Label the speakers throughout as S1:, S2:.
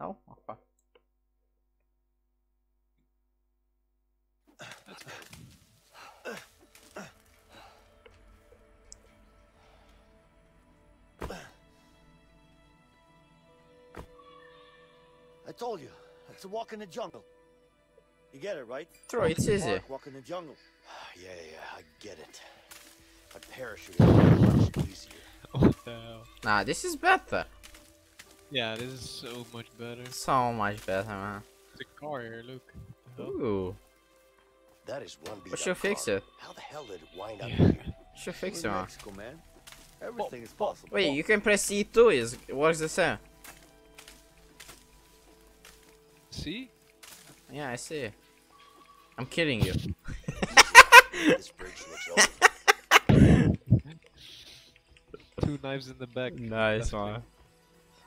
S1: No? Okay.
S2: I told you, it's a walk in the jungle. You get it, right?
S1: True, it's
S2: Walk
S1: easy.
S2: Walk in the jungle. Yeah, yeah, I get it. But parachuting is much easier.
S3: What the hell?
S1: Nah, this is better.
S3: Yeah, this is so much better.
S1: So much better, man.
S3: The car here, look. The?
S1: Ooh.
S2: That is one beat
S1: We should
S2: up
S1: fix
S2: car.
S1: it.
S2: How the hell did it wind up
S3: Yeah.
S2: here?
S1: Should
S2: We're
S1: fix it, man.
S2: Mexico, man. Everything is possible.
S1: Wait, you can press E2, is- it works the same.
S3: See?
S1: Yeah, I see. I'm kidding you.
S2: this bridge looks open.
S3: Two knives in the back.
S1: Nice
S3: Left
S1: one.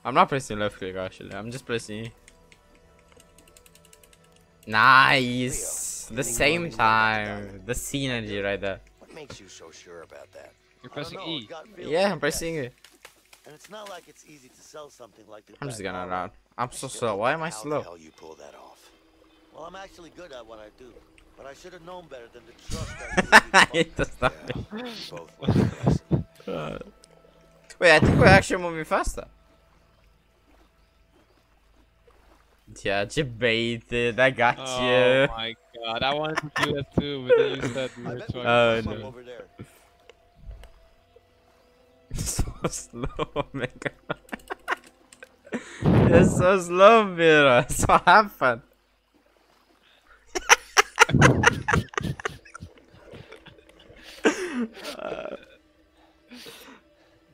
S1: I'm not pressing left click actually. I'm just pressing E. Nice. The same time. The synergy right there.
S2: What makes you so sure about that?
S3: You're pressing
S2: know,
S3: E.
S1: Yeah,
S2: I
S1: I'm pressing
S2: guess.
S1: it.
S2: And it's not like it's easy to sell something like the
S1: I'm just gonna run. I'm so slow. Why am I
S2: how
S1: slow?
S2: The hell you pull that off? Well, I'm actually good at what I do, but I should have known better than to trust that. I
S1: hate does not.
S2: fuck. Yeah, we both learned a lesson.
S1: Uh, Wait, I think we're actually moving faster. Yeah, baited. I got
S3: Oh
S1: you.
S3: Oh my god, I wanted to do that too, but then you said we
S2: I
S3: were
S2: bet
S3: talking.
S1: Oh,
S2: got some
S1: no.
S2: over there.
S1: so slow, man. You're so slow, Mira. What happened?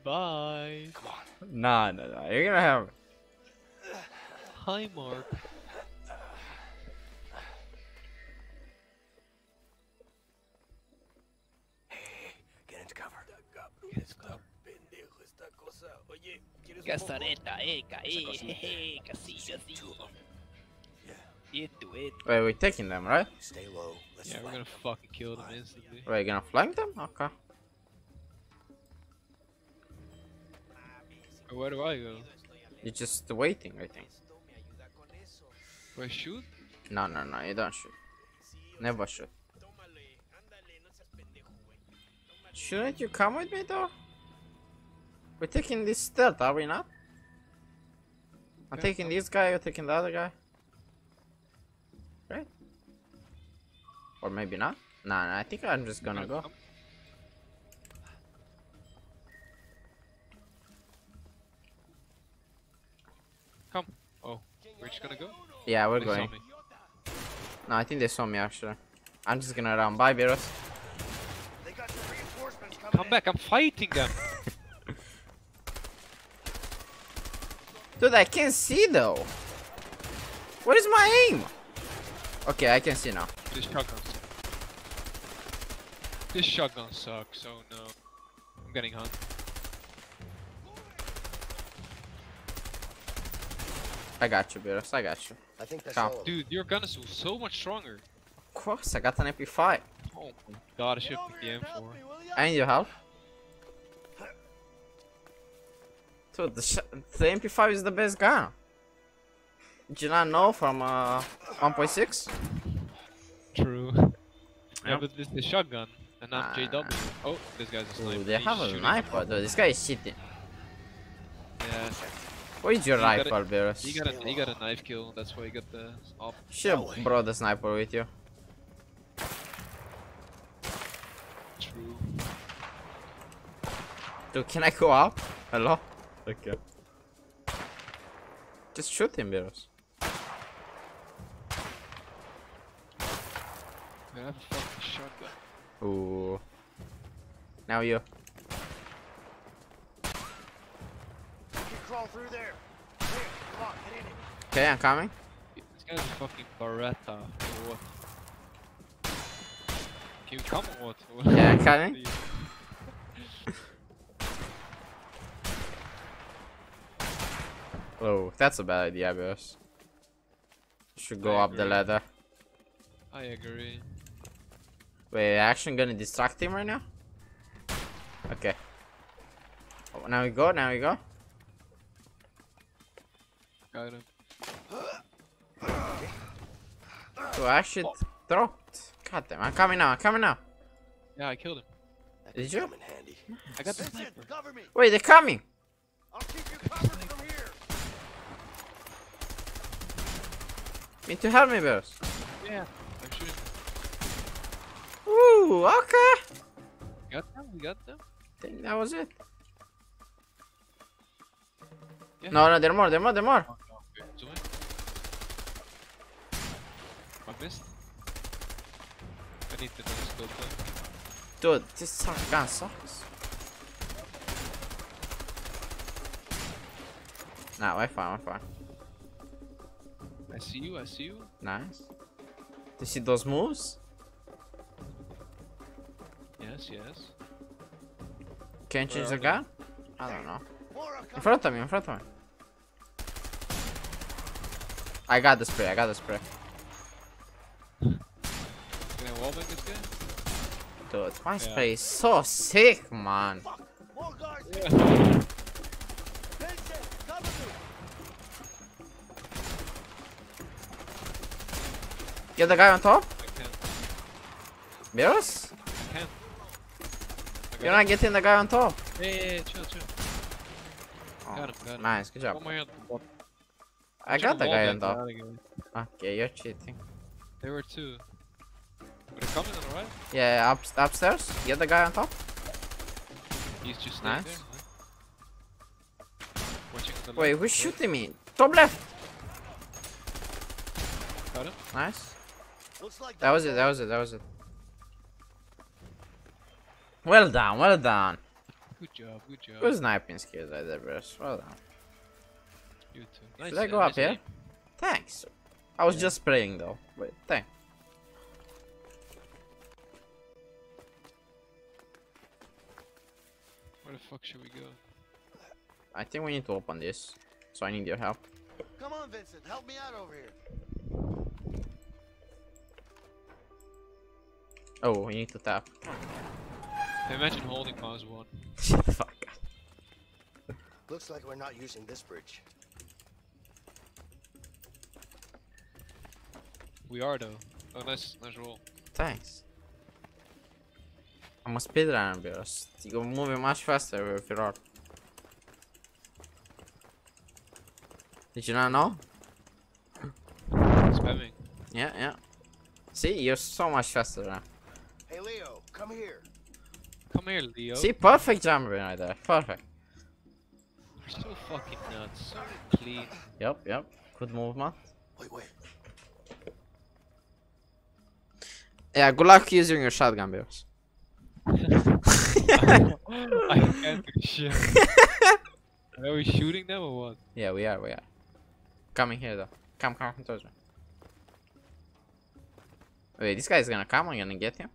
S3: Bye. Come on.
S1: Nah, nah, nah. You're gonna have.
S3: Hi, Mark.
S2: Get into cover.
S3: Casareta, eh, eh, jeje, casi, casi. Esto, esto.
S1: Wait, we're taking them, right?
S2: Stay low. Let's
S3: Yeah, we're gonna fucking kill them instantly.
S1: We're gonna flank them? Okay.
S3: Where do I go?
S1: You're just waiting, I think.
S3: Do I shoot?
S1: No, no, no. You don't shoot. Never shoot. Shouldn't you come with me, though? We're taking this stealth, are we not? I'm taking this guy, you're taking the other guy. Right? Or maybe not? Nah, nah, I think I'm just gonna go.
S3: Come. Come. Oh, we're just gonna go?
S1: Yeah, we're
S3: They
S1: going. No, I think they saw me actually. I'm just gonna run. Bye, Beerus.
S2: They got reinforcements
S3: Come back, I'm fighting them!
S1: Dude, I can't see though. Where is my aim? Okay, I can see now.
S3: This shotgun sucks. This shotgun sucks, oh no. I'm getting hunt.
S1: I got you, Beerus. I got you.
S2: I think that's
S1: Come.
S2: all of them.
S3: Dude, your gun is so much stronger.
S1: Of course, I got an MP5.
S3: Oh my god, I should pick the M4.
S1: I need your help. Dude, the, sh the MP5 is the best gun. Did you not know from uh, 1.6?
S3: True.
S1: Yeah.
S3: Yeah, but this is the shotgun, and I'm
S1: Ah.
S3: JW. Oh, this guy's a sniper.
S1: Ooh, they
S3: He's
S1: have a
S3: shooting.
S1: sniper, dude. This guy is cheating.
S3: Yeah,
S1: Where is your
S3: He got it-
S1: rifle, Beerus?
S3: he got a he got a knife kill. That's why he got the op.
S1: Should have brought the sniper with you.
S3: True.
S1: Dude, can I go up? Hello? Okay. Just shoot him, Beerus.
S3: I have a fucking shotgun.
S1: Ooh. Now you.
S2: You can through there. Here, come on, get in it.
S1: Okay, I'm coming.
S3: This guy's a fucking Beretta. Or what? Can you come or what?
S1: Yeah, I'm coming. Oh, that's a bad idea, Beerus. Should go
S3: I
S1: up the ladder.
S3: I agree.
S1: Wait, action gonna distract him right now? Okay. Oh, now we go, now we go.
S3: Got him.
S1: Oh, I should throw. God damn, I'm coming now, I'm coming now.
S3: Yeah, I killed him.
S1: Did you?
S2: Come in handy.
S3: I got the
S2: Vincent,
S3: sniper.
S2: cover me.
S1: Wait, they're coming.
S2: I'll keep you covered from here.
S1: Need to help me, Beerus.
S3: Yeah, I'm shooting.
S1: Ooh, okay.
S3: Got them. We got them.
S1: think that was it.
S3: Yeah.
S1: No, no, there are more, there are more, there are more.
S3: Oh, no. Okay, zoom in. I missed. I need to the scope though.
S1: Dude, this gun sucks. Nah, we're fine, we're fine.
S3: I see you. I see you.
S1: Nice. Do you see those moves?
S3: Yes, yes.
S1: Can you change the gun? I don't know. In front of me, in front of me. I got the spray, I got the spray.
S3: Can I wallbang this guy?
S1: Dude, my spray is so sick, man.
S2: Fuck. More guards.
S3: Yeah.
S2: Vincent, cover me.
S1: Get the guy on top.
S3: I can.
S1: Beerus?
S3: I can. I got
S1: You're not getting the guy on top.
S3: him. Yeah, yeah, yeah, chill, chill.
S1: Oh,
S3: Got him, got him.
S1: nice, good job.
S3: One more on the bottom.
S1: I got the guy on top.
S3: top.
S1: Okay, you're cheating.
S3: There were two. Were they coming on the right?
S1: Yeah, up, upstairs. Get the guy on top.
S3: He's just staying
S1: Nice.
S3: there. huh?
S1: Wait, who's shooting me? Top left.
S3: Got him.
S1: Nice.
S2: Like
S1: That was it, that was it, that was it. Well done, well done.
S3: Good job, good job.
S1: Good sniping skills right there, Beerus. Well done.
S3: You too. Nice,
S1: Should I
S3: uh,
S1: go up
S3: nice
S1: here?
S3: aim.
S1: Thanks. I was
S3: Yeah.
S1: just spraying though. Wait, thanks.
S3: Where the fuck should we go?
S1: I think we need to open this. So I need your help.
S2: Come on, Vincent. Help me out over here.
S1: Oh, we need to tap.
S3: Imagine holding mouse one.
S1: Shut fuck.
S2: Looks like we're not using this bridge.
S3: We are though. Oh, nice, nice roll.
S1: Thanks. I'm a speedrunner, Beerus. You're moving much faster if you're. Did you not know?
S3: Spamming.
S1: Yeah, yeah. See, you're so much faster now.
S2: Hey, Leo, come here.
S3: Come here, Leo.
S1: See, perfect jumping right there. Perfect.
S3: You're so fucking nuts. So clean.
S1: Yep, yep. Good movement.
S2: Wait, wait.
S1: Yeah, good luck using your shotgun, Beerus.
S3: I can't do shit. Are we shooting them or what?
S1: Yeah, we are, we are. Coming here though. Come, come, come towards me. Wait, this guy's gonna come, I'm gonna get him.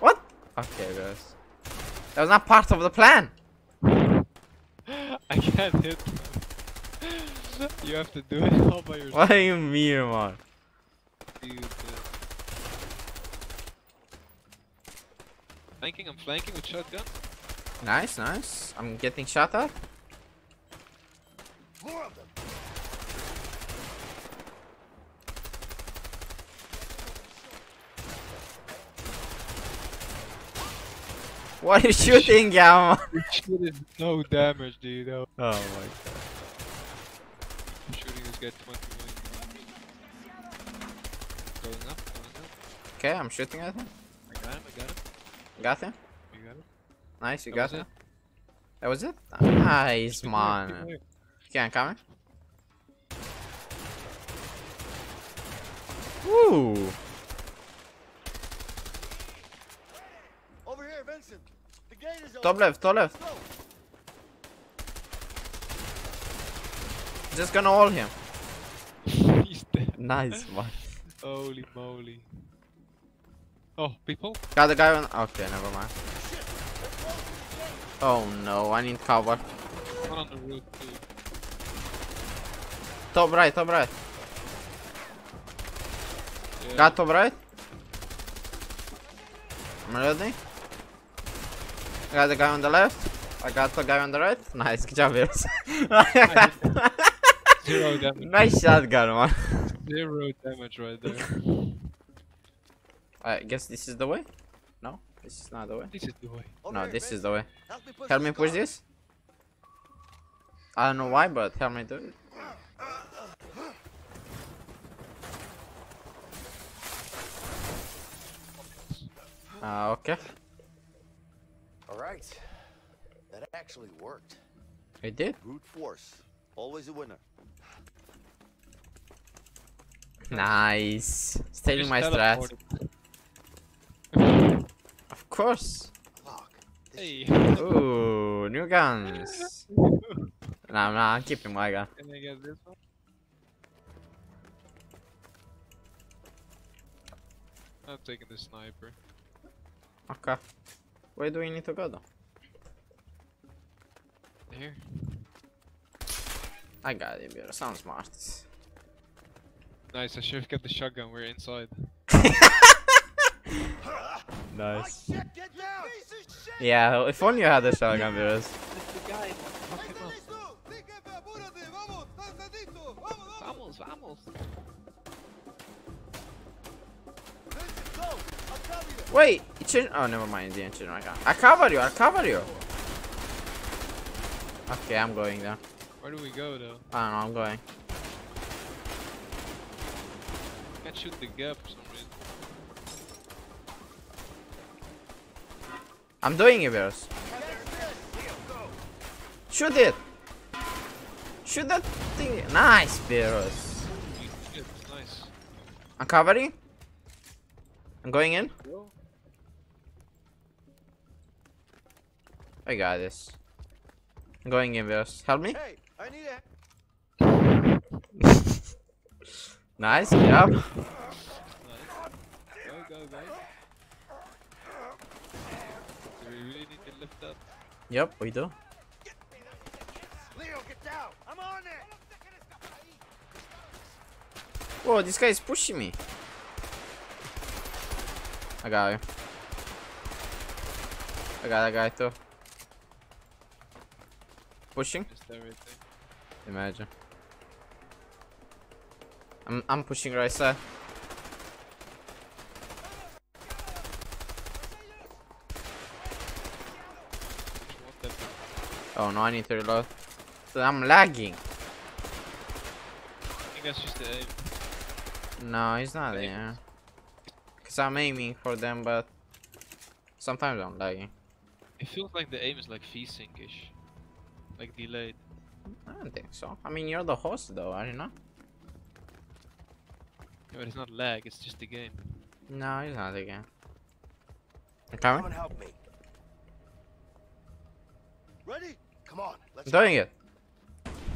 S1: What? Okay, guys. That was not part of the plan.
S3: I can't hit them. You have to do it all by yourself,
S1: What do you mean, man?
S3: dude. uh. Flanking, I'm flanking with shotgun.
S1: Nice, nice. I'm getting shot at.
S2: More of them.
S1: What are you shooting, Gamma?
S3: Your shit is no damage, dude. Oh,
S1: Oh my god.
S3: I'm shooting this guy 20 million. Going up, going up.
S1: Okay, I'm shooting at him.
S3: I got him, I got him.
S1: Got him.
S3: You got him.
S1: Nice, you
S3: That
S1: got
S3: was
S1: him.
S3: it.
S1: That was it? Nice,
S3: Keep going, keep
S1: man.
S3: going.
S1: Okay, I'm coming. Ooh.
S2: Over here, Vincent. The gate is open.
S1: Top left, top left. Just gonna hold him.
S3: He's dead.
S1: Nice, man.
S3: Holy moly. Oh, people?
S1: Got the guy on. Okay, never mind. Oh no, I need cover.
S3: One on the roof, too.
S1: Top right, top right.
S3: Yeah.
S1: Got top right. I'm ready. I got the guy on the left. I got the guy on the right. Nice, good job, Beerus.
S3: Zero damage.
S1: Nice shotgun, man.
S3: Zero damage right there.
S1: I guess this is the way? No? This is not the way?
S3: This is the way.
S2: Over
S1: No,
S2: here,
S1: this is the way.
S2: Help me push
S1: Help
S2: this
S1: me push this. I don't know why, but help me do it. Uh, okay.
S2: All right. That actually worked.
S1: It did.
S2: Brute force. Always a winner.
S1: Nice. Stealing my strat.
S3: Teleported.
S1: Of course.
S2: Fuck.
S3: Hey.
S1: Ooh, new guns. Nah, nah, I'm keeping my gun.
S3: Can I get this one? I'm taking the sniper.
S1: Okay. Where do we need to go though?
S3: Here.
S1: I got it, bro. Sounds smart.
S3: Nice, I should have kept the shotgun. We're inside.
S1: Nice.
S2: Shit, get down! Piece of shit!
S1: Yeah, if only you had the shotgun, Beerus.
S3: the guy. Fuck him up. Vamos, vamos.
S2: Go! I'll cover you!
S1: Wait, it changed. Oh, never mind. It didn't change my gun. I cover you. I cover you. Okay, I'm going there.
S3: Where do we go though?
S1: I don't know. I'm going.
S3: Can't shoot the gap for some reason.
S1: I'm doing it, Beerus. Shoot it. Shoot that thing. Nice,
S3: shit, nice.
S1: I'm covering. I'm going in. I got this. I'm going in, Beerus. Help me.
S2: Hey, I need a...
S1: Nice. Job.
S3: Nice. Go, go, go. Do we really need up?
S1: Yep, we do.
S2: Leo, get down! I'm on it!
S1: Whoa, this guy is pushing me. I got him. I got that guy too. Pushing?
S3: Just everything.
S1: Imagine. I'm I'm pushing right side.
S3: What the
S1: Oh no, I need to reload. So I'm lagging.
S3: I think that's just the aim.
S1: No, it's not
S3: Okay.
S1: there. Cause I'm aiming for them, but sometimes I'm lagging.
S3: It feels like the aim is like V-sync-ish. Like delayed.
S1: I don't think so. I mean, you're the host though, are you not?
S3: Yeah, but it's not lag, it's just the game.
S1: No, it's not again. You
S2: Come
S1: coming?
S2: and help me. Ready? Come on, let's
S1: I'm doing it.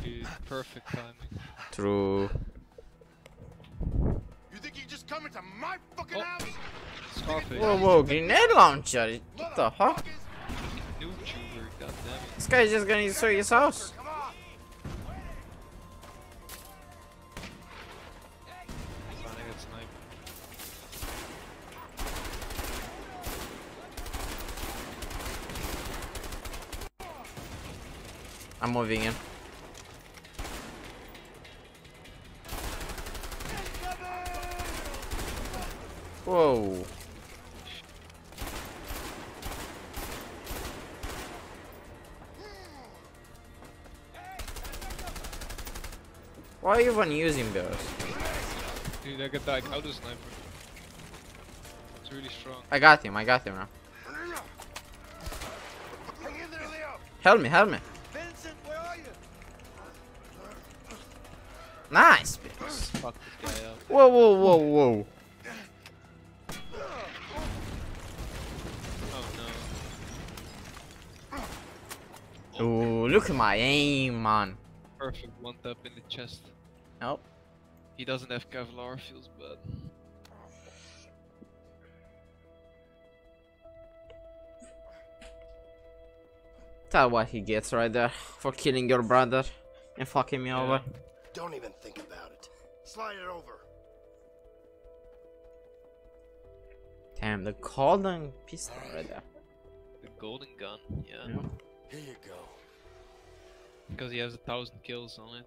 S3: Dude, perfect timing.
S1: True.
S4: You think you just come into my fucking
S3: Oh.
S4: house?
S3: Scarface.
S1: Whoa, whoa, grenade launcher. What the fuck?
S3: New tuber, goddammit.
S1: This guy's just gonna destroy his house. I'm moving in. Whoa. Why are you even using those?
S3: Dude, I got that auto sniper. It's really strong.
S1: I got him, I got him now.
S4: Hang in there, Leo.
S1: Help me, help me.
S2: Vincent, where are you?
S1: Nice. bitch.
S3: Fuck this guy up.
S1: Whoa, whoa, whoa, whoa.
S3: Oh no.
S1: Ooh, look at my aim, man.
S3: Perfect one tap in the chest.
S1: Nope.
S3: He doesn't have Kevlar, feels bad.
S1: Tell what he gets right there for killing your brother and fucking me
S3: Yeah.
S1: over.
S4: Don't even think about it. Slide it over.
S1: Damn, the golden pistol right there.
S3: The golden gun, yeah.
S1: Yeah.
S4: Here you go.
S3: Because he has a thousand kills on it.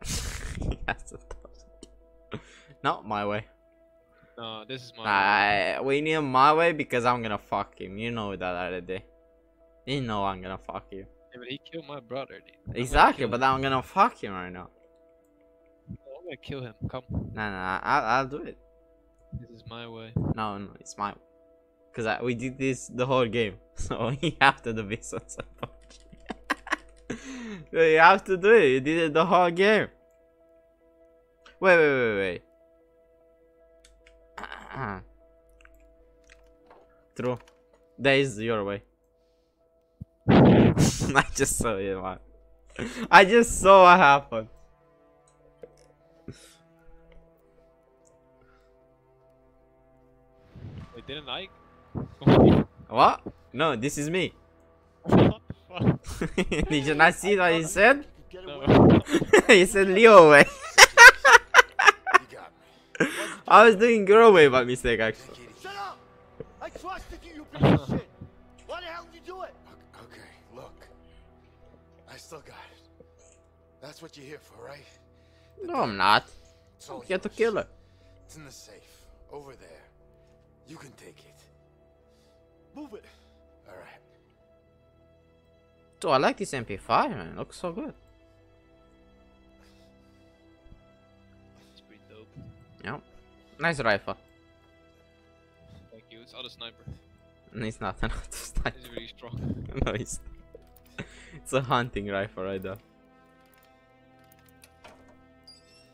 S1: has a thousand. Not my way.
S3: No, this is my.
S1: I we need my way because I'm gonna fuck him. You know that already. day. You know I'm gonna fuck you.
S3: Yeah, but he killed my brother, dude.
S1: Exactly, but
S3: him.
S1: I'm gonna fuck him right now.
S3: Gonna kill him. Come,
S1: Nah, nah, I'll, I'll do it.
S3: this is my way.
S1: No, no, it's my. Cause I, we did this the whole game, so you have to do this on You have to do it. You did it the whole game. Wait, wait, wait, wait. Uh-huh. True. That is your way. I just saw it, man. I just saw what happened.
S3: Didn't I? what
S1: What? No, this is me.
S3: the fuck?
S1: Did you not see what he said?
S3: No.
S1: he said Leo way.
S4: You got me.
S1: I was doing girl way by mistake actually.
S4: Kitty.
S2: Shut up! I trusted you, you piece of shit. Why the hell did you do it?
S4: Okay, okay, look. I still got it. That's what you're here for, right?
S1: No, I'm not.
S4: It's all
S1: I'm here to kill her.
S4: It's in the safe. Over there. You can take it.
S2: Move it.
S4: Alright.
S1: Dude, I like this MP5, man. It looks so good.
S3: It's pretty dope.
S1: Yeah. Nice rifle.
S3: Thank you. It's auto sniper.
S1: And it's not an auto sniper.
S3: It's really strong.
S1: no, it's It's a hunting rifle right there.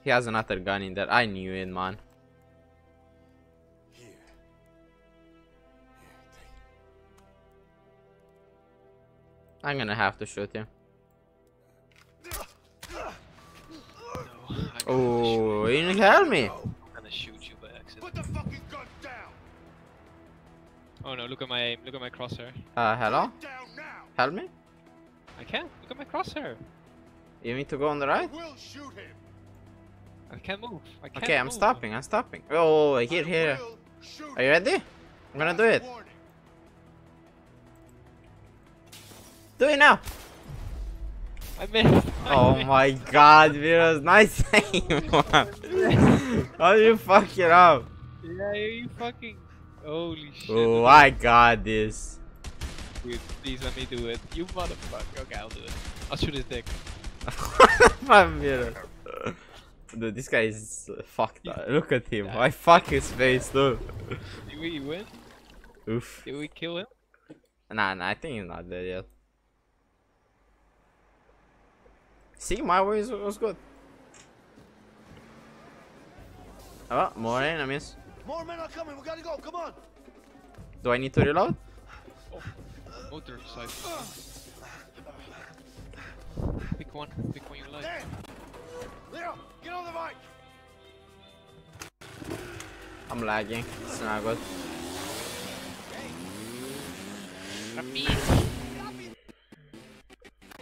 S1: He has another gun in there. I knew it, man. I'm gonna have to shoot him.
S3: No,
S1: Oh, you didn't help me.
S3: I'm gonna shoot you by accident.
S4: Put the fucking gun down!
S3: Oh no! Look at my aim. Look at my crosshair.
S1: Uh, hello? Help me?
S3: I can't. Look at my crosshair.
S1: You need to go on the right?
S4: I
S1: right?
S4: will shoot him!
S3: I can't move. I can't
S1: Okay, I'm
S3: move.
S1: stopping. I'm stopping. Oh, here,
S4: I
S1: here. Are you ready? I'm gonna do it. Do it now.
S3: I missed. I
S1: Oh
S3: missed.
S1: my god, Beerus, nice aim, man. How did you fuck it up?
S3: Yeah, you fucking. Holy shit.
S1: Oh, I got this.
S3: Dude, please let me do it. You motherfucker. Okay, I'll do it. I'll shoot his dick.
S1: My Beerus. Dude, this guy is fucked up. Look at him. I fuck his face, too.
S3: Did we win?
S1: Oof.
S3: Did we kill him?
S1: Nah, nah, I think he's not dead yet. See, my way was, was good. Oh, more enemies.
S2: More men are coming. We gotta go. Come on.
S1: Do I need to reload? Oh.
S3: Motorcycle. Pick one. Pick one you like.
S4: Dan! Leo, get on the bike!
S1: I'm lagging. It's not good.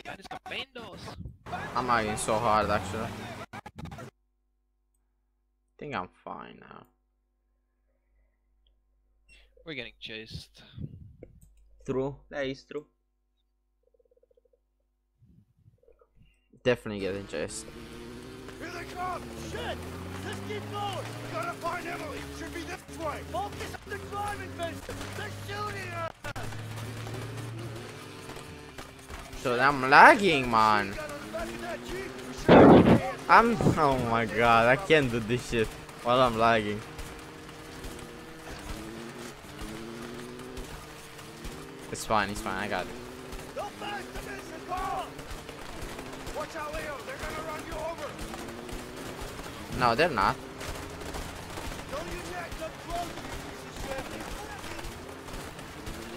S3: Got escapendos.
S1: I'm lagging so hard actually. I think I'm fine now.
S3: We're getting chased.
S1: True. That is true. Definitely getting chased.
S4: Here they come!
S2: Shit! Just keep going.
S4: We gotta find Emily! Should be this way!
S2: Focus on the driving, Vincent. They're shooting us.
S1: So I'm lagging, man. I'm. Oh my god, I can't do this shit while I'm lagging. It's fine, it's fine, I got it. No, they're not.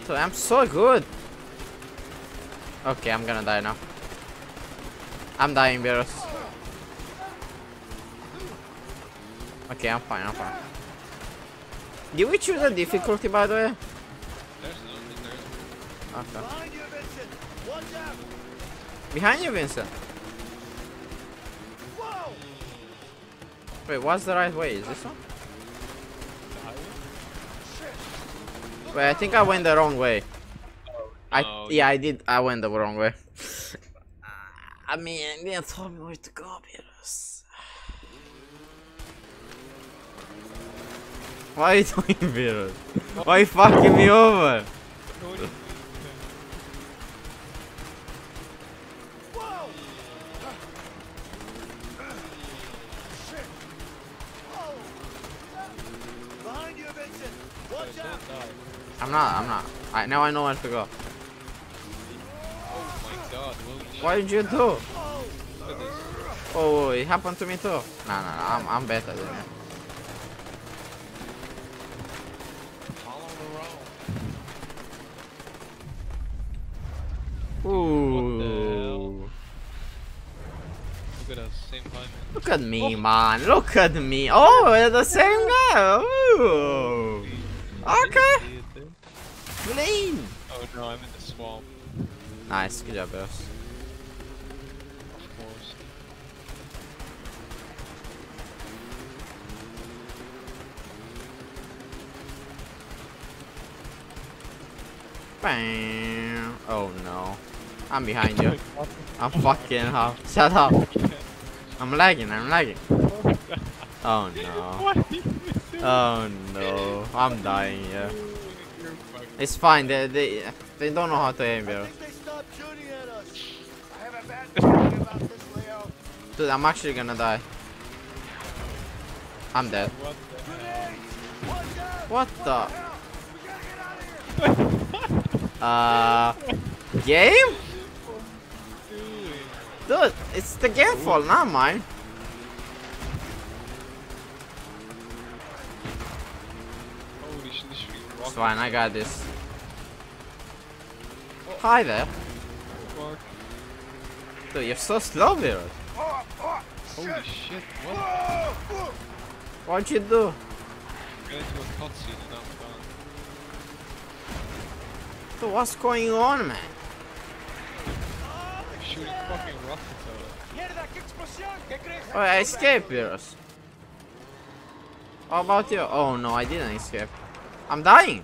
S1: So I'm so good. Okay, I'm gonna die now. I'm dying, Beerus. Okay, I'm fine, I'm fine. Did we choose a difficulty, by the way?
S3: There's no there's
S1: Okay.
S2: Behind you, Vincent. Watch out.
S1: Behind you, Vincent.
S2: Whoa.
S1: Wait, what's the right way? Is this one? Wait, I think I went the wrong way. Oh,
S3: I
S1: yeah, I did. I went the wrong way. I mean, they told me where to go, Beerus. Why are you doing Beerus? Why are you fucking me over? I'm not, I'm not. I, now I know where to go. What did you do?
S3: Look at this.
S1: Oh, it happened to me too. Nah, nah, nah I'm, I'm better than you. Ooh.
S3: Look at us, same time.
S1: Look at me, man. Look at me. Oh, we're the same guy. Ooh. Okay. Clean.
S3: Oh no, I'm in the swamp,
S1: Nice. Good job, boss. Bam. Oh no. I'm behind you. I'm fucking up. Shut up. I'm lagging. I'm lagging. Oh no.
S3: What are you doing?
S1: Oh no. I'm dying here. It's fine. They they they don't know how to aim, bro.
S2: think they stopped shooting at us. I have a bad feeling about this, Leo.
S1: Dude, I'm actually gonna die. I'm dead.
S3: What the
S1: Uh, game? Dude, it's the game fault, not mine.
S3: Holy shit, this should be
S1: It's fine, I got this. Hi there. Dude, you're so slow, Beerus.
S3: Holy shit, what?
S1: What'd you do?
S3: Get into a cutscene and I'm gone.
S1: Dude, what's going on, man?
S3: Shooting fucking rockets at.
S1: Oh, I escaped, Beerus. How about you? Oh no, I didn't escape. I'm dying.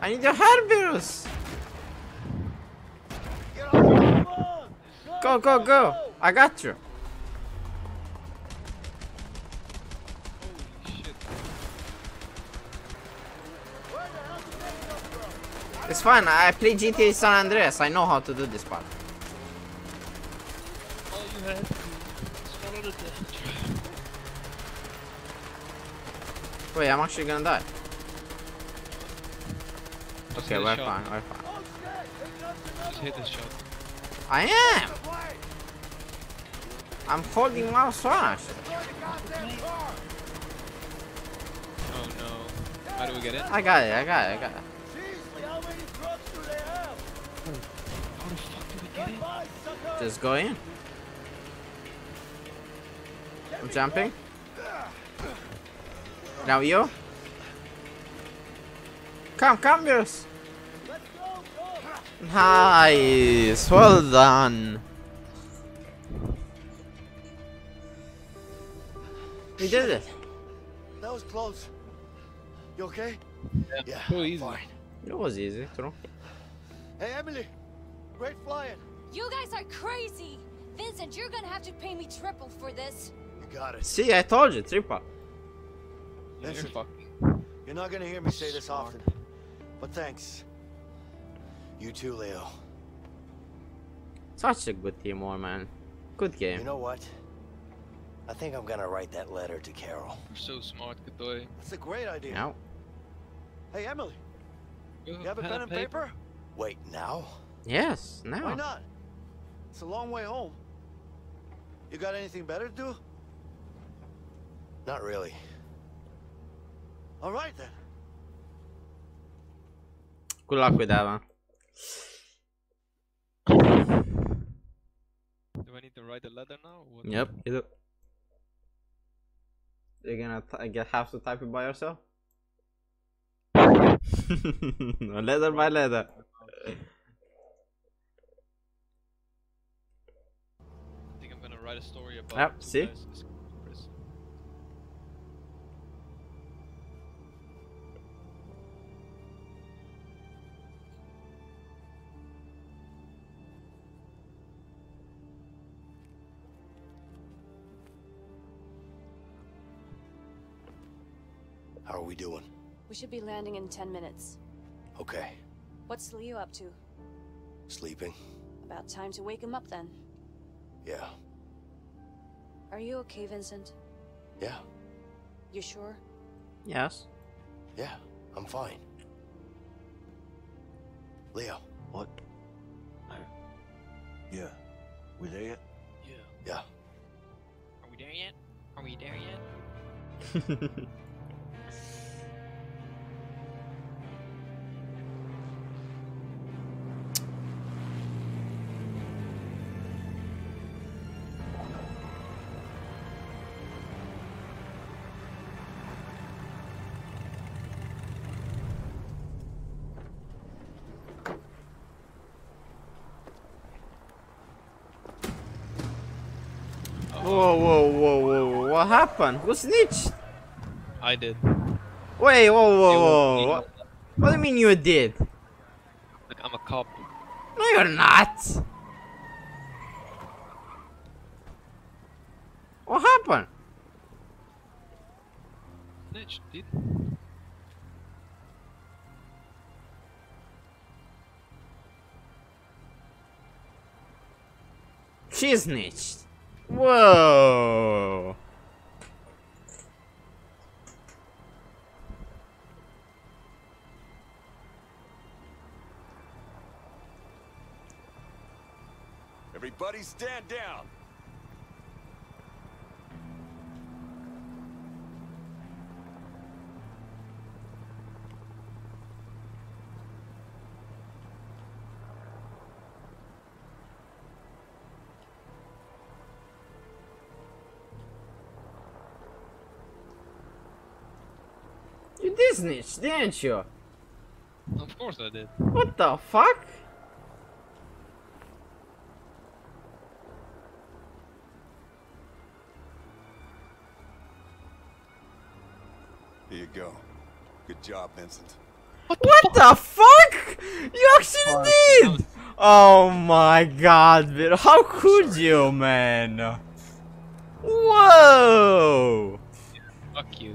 S1: I need your help, Beerus.
S2: Get off! Come on!
S1: Go, go, go. I got you. It's fine. I play GTA San Andreas. I know how to do this part.
S3: All you had to do was follow the.
S1: Wait, I'm actually gonna die.
S3: Just
S1: Okay, we're
S3: shot.
S1: fine. We're fine.
S2: Oh shit! They got another
S3: Just hit this shot.
S1: I am. I'm holding mouse flash.
S2: Destroy the goddamn car!
S3: Oh no. How do we get in?
S1: I got it. I got it. I got it.
S2: Seriously, how many trucks do they have?
S3: How the fuck do we get in?
S2: Bye, sucker!
S1: Just go in. I'm jumping. Now you. Come, come, Beerus.
S2: Let's go, go!
S1: Nice. Well done. We did it.
S2: That was close. You okay? Yeah.
S3: So easy.
S2: Fine.
S1: It was easy, true.
S2: Hey, Emily. Great flying.
S5: You guys are crazy! Vincent, you're gonna have to pay me triple for this.
S2: You got it.
S1: See, I told you, triple.
S3: Yeah, you're
S2: Listen.
S3: fucking.
S2: You're not gonna hear me say this often, but thanks. You too, Leo.
S1: Such a good team, war man. Good game.
S2: You know what? I think I'm gonna write that letter to Carol.
S3: You're so smart, Kcotoi.
S2: That's a great idea.
S1: Now,
S2: Hey, Emily, you have a pen and paper? Wait, now?
S1: yes, now.
S2: Why
S1: now.
S2: not? It's a long way home. You got anything better to do? Not really. All right then.
S1: Good luck with that one.
S3: Do I need to write the letter now? What?
S1: Yep, you do. You're gonna t- get have to type it by yourself. letter by letter.
S3: I think I'm gonna write a story about.
S1: Ah,
S3: yep,
S1: see?
S3: guys.
S2: How are we doing?
S5: We should be landing in 10 minutes.
S2: Okay.
S5: What's Leo up to?
S2: Sleeping?
S5: About time to wake him up then.
S2: Yeah.
S5: Are you okay, Vincent?
S2: Yeah.
S5: You sure?
S1: Yes.
S2: Yeah. I'm fine. Leo.
S6: What? Yeah. We there yet?
S3: Yeah.
S2: Yeah.
S3: Are we there yet? Are we there yet?
S1: What? Who snitched?
S3: I did.
S1: Wait, whoa, whoa, whoa! What, what do you mean you did?
S3: Like, I'm a cop.
S1: No, you're not. What happened?
S3: Snitch, dude.
S1: She snitched. Whoa.
S4: Everybody stand down.
S1: You did snitch, didn't you?
S3: Of course I did.
S1: What the fuck?
S4: Go. Good job, Vincent.
S1: What the fuck? You actually did! Oh my god, Vito. How could you, man? Whoa!
S3: Fuck you.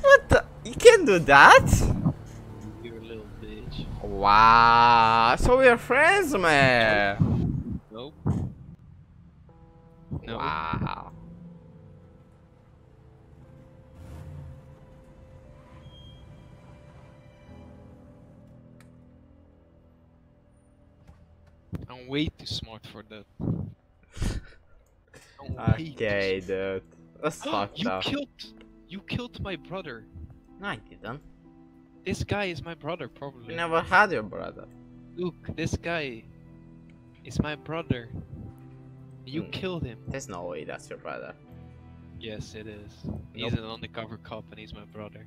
S1: What the? You can do that?
S3: You're a little bitch.
S1: Wow. So we're friends, man.
S3: Nope. No.
S1: Wow.
S3: Way too smart for that. I'm way too
S1: Okay, dude. That's
S3: smart.
S1: fucked
S3: you
S1: up.
S3: killed you killed my brother.
S1: No, I didn't.
S3: This guy is my brother probably.
S1: You never had your brother.
S3: Look, this guy is my brother. You
S1: Hmm.
S3: killed him.
S1: There's no way that's your brother.
S3: Yes, it is. He's an undercover cop and he's my brother.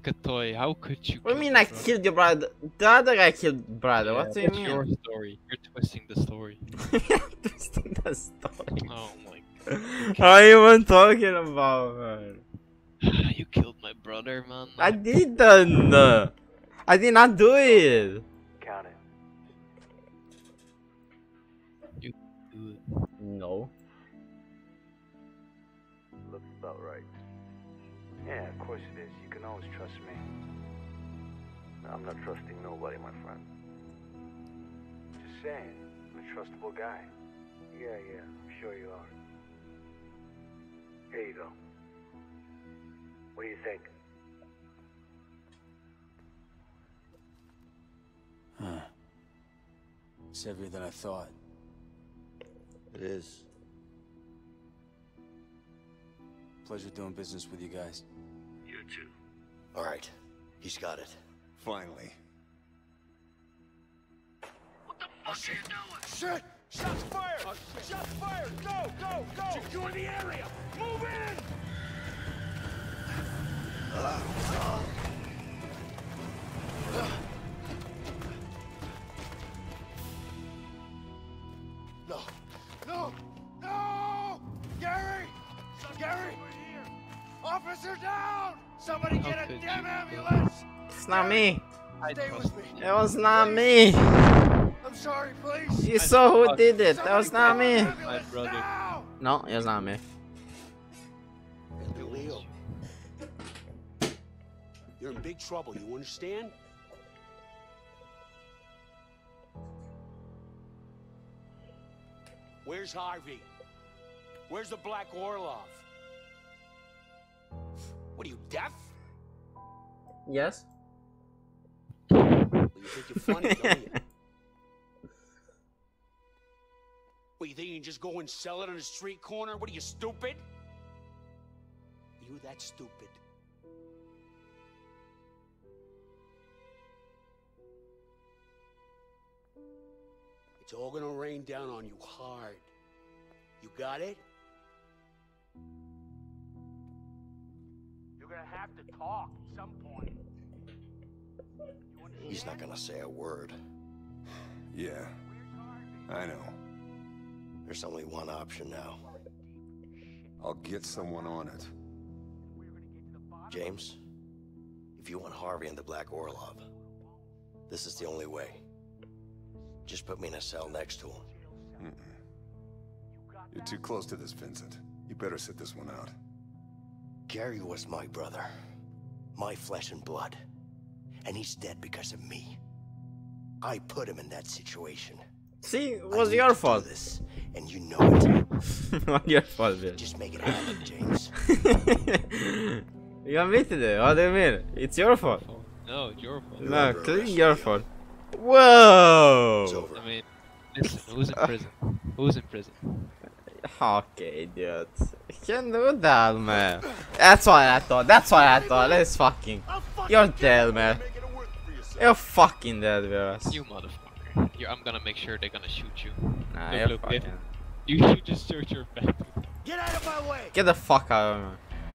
S3: Kcotoi, how could you?
S1: What do you mean I
S3: brother?
S1: killed your brother? The other guy killed brother.
S3: Yeah,
S1: what do you
S3: that's
S1: mean?
S3: your story. You're twisting the story.
S1: Twisting the story.
S3: Oh my god.
S1: What are you even talking about, man?
S3: you killed my brother, man.
S1: I didn't. I did not do it.
S6: Count it.
S3: Dude,
S1: No.
S6: I'm not trusting nobody, my friend. Just saying, I'm a trustable guy. Yeah, yeah, I'm sure you are. Here you go. What do you think?
S7: Huh. It's heavier than I thought.
S2: It is.
S7: Pleasure doing business with you guys.
S6: You too.
S2: All right. He's got it.
S4: Finally.
S6: What the fuck are you doing?
S4: Shit! Shots fired! Oh, Shots fired! Go! Go! Go! Secure the area! Move in!
S2: No.
S1: It's not me.
S3: I
S2: Stay with me.
S1: It was not me.
S2: I'm sorry, please.
S1: You saw who did it. That was not me.
S2: call an ambulance
S3: brother.
S1: No, it was not me.
S2: Leo.
S8: you're in big trouble. You understand? Where's Harvey? Where's the Black Orlov? What are you, deaf?
S1: Yes.
S8: Well, you think you're funny, don't you? What, you think you can just go and sell it on a street corner? What are you, stupid? Are you that stupid? It's all gonna rain down on you hard. You got it? You're gonna have to talk at some point.
S2: He's not gonna say a word.
S4: Yeah, I know.
S2: There's only one option now.
S4: I'll get someone on it.
S2: James, if you want Harvey and the Black Orlov, this is the only way. Just put me in a cell next to him.
S4: Mm-mm. You're too close to this, Vincent. You better sit this one out.
S2: Gary was my brother, my flesh and blood, and he's dead because of me. I put him in that situation.
S1: See, it was
S2: need
S1: your fault.
S2: This, and you know it.
S1: was your fault, Bill.
S2: Just make it happen, James.
S1: Jag vet What do you mean? It's your fault.
S3: No, it's your fault.
S1: No,
S2: Whoever
S1: clean
S2: arrested
S1: your
S2: you.
S1: fault.
S2: It's
S1: Whoa!
S2: over.
S3: I mean, listen, who's in prison? Who's in prison?
S1: Okay, idiot. You can do that, man. That's what I thought. That's what I thought. Let's fucking. You're dead, man. You're fucking dead, Beerus.
S3: You motherfucker. you I'm gonna make sure they're gonna shoot you.
S1: Nah,
S3: Look,
S1: you're
S3: look,
S1: fucking.
S3: You should just search your back.
S2: Get out of my way!
S1: Get the fuck out of me.